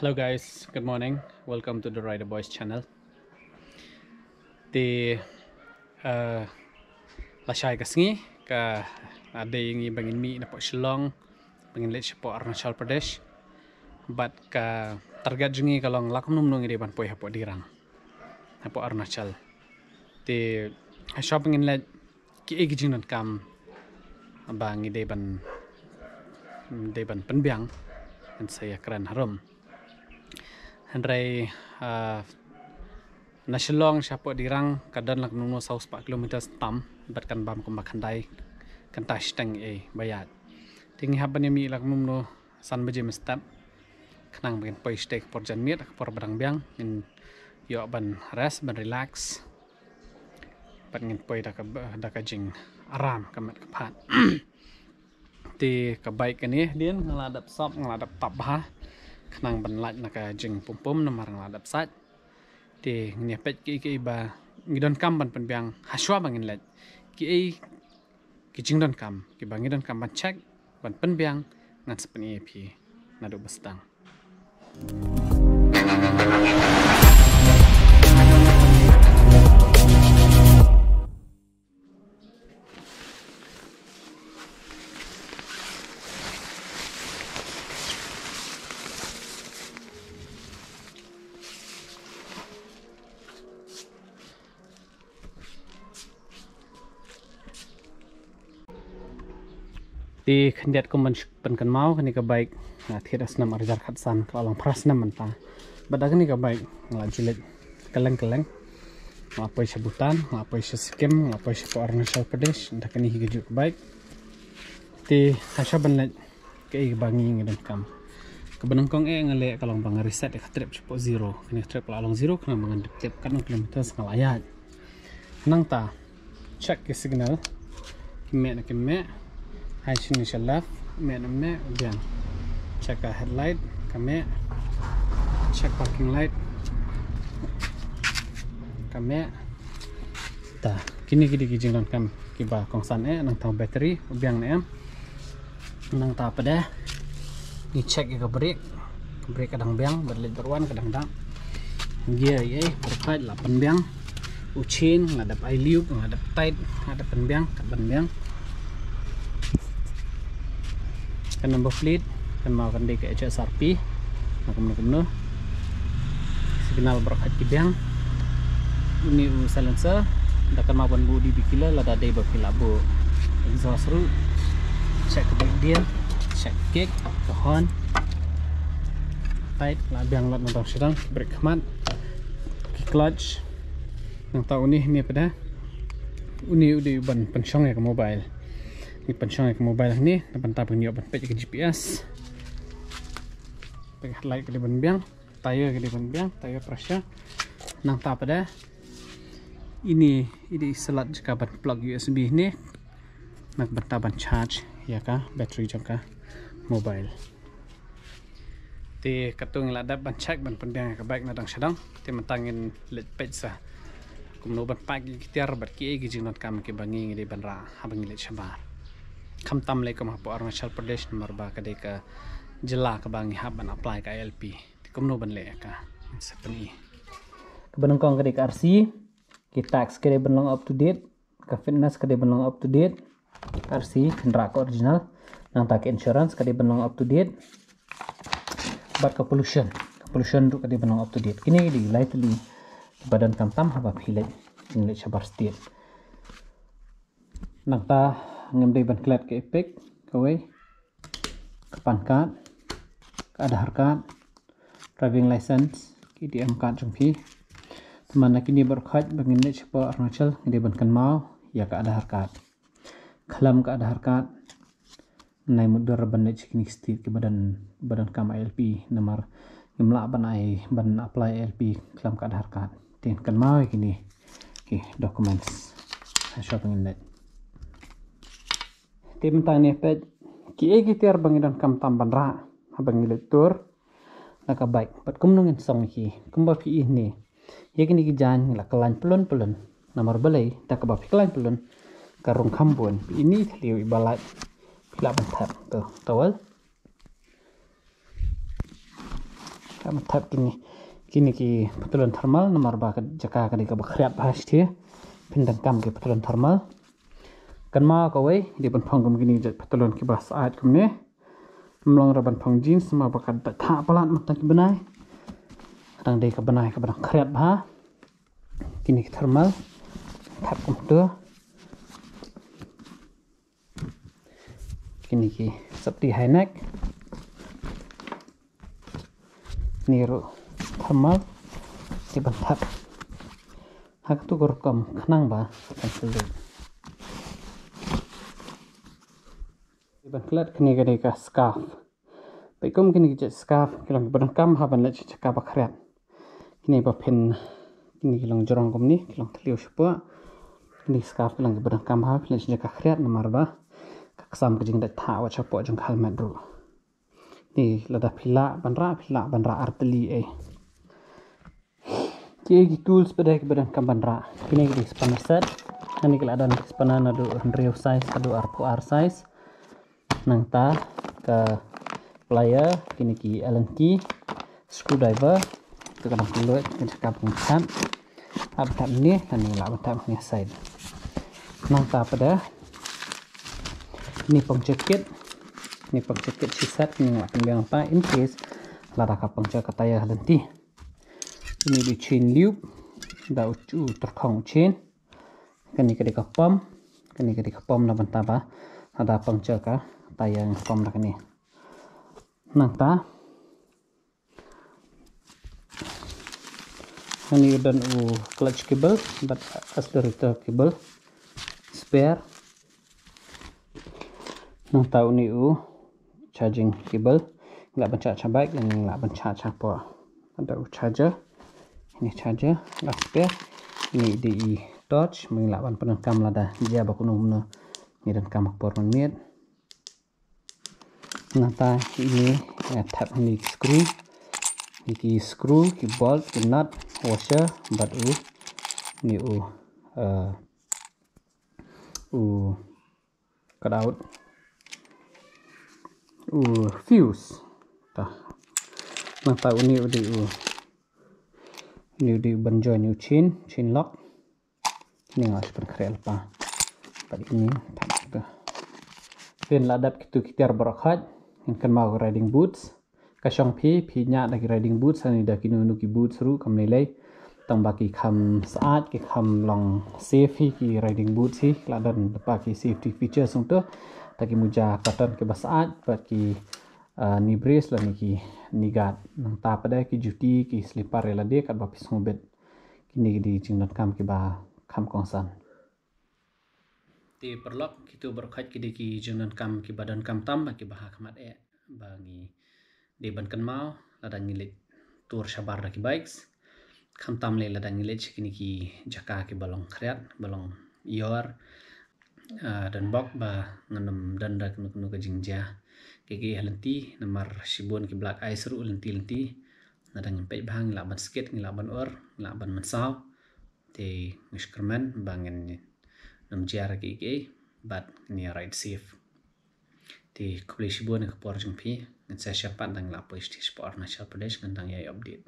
Hello guys, good morning. Welcome to the Rider Boys channel. Di uh, lasai kasngi ka ada yang bangin mi po Shillong, bangin let po Arunachal Pradesh. But ka target jungi kalong lakum num nung ban po hapo dirang. Hapo Arunachal. Di shopping in let ki igi jinan kam bang ide ban ide ban penbiang dan saya keren harum. Hendrai uh, nasilong siya po dirang kadan lak nuno sa uspa kilometers tam bat kan bam kumbak handai tash tang e bayat. Tingi haban yami lak nuno san baje mestap kenang bagian poi steak por jan miet por barang biang in yo ban rest ban relax bat ngin poi da ka da ka jing aram kamat kapat ti ka baik ini dia ngeladap sop ngeladap tabah kenang benlat nak jeng pumpum nomarang ladap sat di ngepet ki ki ba ngidon kam ban pen biang haswa bangin let ki ai don kam ki don kam ban check ban pen biang ngan sepeni epi. Na ti kendiat ko man pen kan mau kani ka baik na thira snam arjar khat san ka long pras nam man pa. Bada kani ka baik ngla jilet keleng keleng ngapai sebutan ngapai skim ngapai se Arunachal Pradesh nda kani hi gejuk baik ti hasha ban le ke i bangi ngedam kam. Kebenang kong e ngale kalong bang reset ka trip cepo zero. Kani trip la long zero kana mangan dip kan kilometer ngalayat nang ta check ke signal. Kimek na kimek hai left mẹ nó mẹ biển check headlight. Kame check parking light. Kame ta kini kini kijing dan kam kiba kongsan e nang tau battery biang ne em. Nang ta pada ni check ke brake. Brake kadang biang berlit berwan kadang dang. Gear ye berkait 8 biang. Ucin ngadap eye loop ngadap tight ngadap penbiang kapan biang kan number fleet kan kan dek HSRP kemudian kemudian signal berkat kibang. Ini u silencer. Dah kan mau bu di bikila lada day bakila bu exhaust root check ke dia check kick ke horn. Tight lah biang lot nonton sedang brake command clutch. Yang tahu ni ni pada ini udah ban pensiong ya ke mobile ni pensiong ke mobile ni. Depan tabung ni open page ke GPS pegat light ke depan biang tire ke depan biang tire pressure. Nang ta pada ini ini selat jika ban plug USB ni. Nak ban charge ya ka battery jangka mobile. Ti katung ladap ban check ban penbiang ka baik nadang sedang ti mentangin lit page sa kumno ban pagi kitiar bat ki egi jinot kam ke bangi di ban ra habang lit shabar kam tam le kam hapo Arunachal Pradesh nomor ba ka de ka jela ka bangi haban apply ka LP ti kumno ban le ka sepeni kebanang kong ka de ka RC ki tax ka de ban long up to date ka fitness ka de ban long up to date RC kendra ka original nang tak insurance ka de ban long up to date bat ka pollution pollution ru ka de ban long up to date. Kini di lightly badan kam tam haba phile ingle chabar state. Nang ta ngem dei ban klet ke epek kawai kapan card ka adhar card driving license KTM card jong phi teman nak ini berkhat bangin ne chapa Arunachal ngede ban kan mau ya ka adhar card khalam ka adhar card nai mudar ban ne chikni state ke badan badan kam LP nomor ngimla ban ai ban apply LP khalam ka adhar card tin kan mau kini ki documents shopping in net tim tani pet ki egi tiar bangidan kam tamban ra. Habang tur. Naka baik pat kumnungin song ki. Kumba pi ini yekini ki jan la kalan pelun pelun. Namar balai tak ba kalan pelun. Karung kambun ini liu ibalat pila bentar tuh tawal Kami tap kini kini ki petulan thermal. Nomor ba jaka kadi ka bakriat bahas dia pindang kam ki petulan thermal กันมากเอาไว้เดี๋ยวบันพองกับกินจัดพัตลอนกีบาสะอาดกันเนี่ยมลองระบันพองจีนสมาประกันแต่ท่าประหลาดมันตั้งกี่บันไดตั้งเด็กกับบันไดกับบันเครียดบ้ากินอีกทอร์มัลทับกุมตัวกินอีกสับตีไฮเน็กนี่รู้ทอร์มัลที่บันทับหากตุกรกรรมขนังบ้าเป็นสุด di bentlet kini gade ka scarf Bekum kini kita scarf kilang berengkam haban lek cakap bakret kini ba pin kini kilang jorong kom ni kilang tliu shpa kini scarf kilang berengkam ha lek cakap bakret nomor ba kaksam kejing dak ta wa chapo jong helmet ru ni lada pila banra pila banra arteli eh Kiki tools pada ke badan kamera. Kini kita spanner set. Ini kalau ada spanner ada real size, ada arpu R size. Nang ta ke plier, kini ki Allen key, screwdriver, itu kan perlu kita cakap pengcat. Apa tak ni, dan ini lah tak punya side. Nang ta pada ini pengcekit, ini pengcekit si set ini lah pembiang apa in case lara kapang cakap tayar lenti ini di chain loop da ucu terkong chain. Kani kadi ka pom kani kadi ka pom na banta ba ada puncture ka tayang pom na kani nang ta kani dan u clutch cable but accelerator cable spare. Nang ta uni u charging cable nggak baca cabak dan nggak baca capo ada u charger. Ini charger spare. Ini di torch mengelapan penengkam lada. Dia ini dan kamak por menit. Nata ini ya tap ini screw. Ini screw ki bolt ki nut washer but u. Ini u uh, u cut out u fuse. Tah. Nata ini udah u. New di banjo new chain chain lock. Ini nggak seperti ini juga then ladap kitu kitar barakat yang kan mau riding boots. Kasong pi pi nya lagi riding boots ani dah kinu nuki boots ru kam nilai. Tang baki kam saat ki kam long safe ki riding boots hi ladan lepa ki safety features untuk taki muja cotton ke basaat baki uh, ni brace lah ni ki nigat nang ta pada ki juti ki slipper la de kat bapis ngobet kini di jingdot kam ki ba kam kongsan ti perlok kitu berkait ki ki jingdot kam ki badan kam tam ki ba kamat e. Bangi de ban kan mau lada ngilit tur shabar ki bikes. Kam tam le lada ngilit kini ki jaka ki balong kreat balong yor dan bok ba nganam dan dak nuk nuk jingja kiki halenti namar shibun ki black ice ru lenti lenti. Nadang nyampe bang laban skit laban or laban mansau te ngishkerman bangin ki ki but ni right safe te kubli shibun ki por jung pi ngan sa shapat dang lapo isti sport na shal pradesh ngan dang yai update